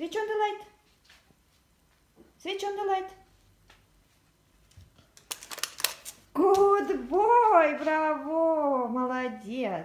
Switch on the light. Switch on the light. Good boy, браво, молодец.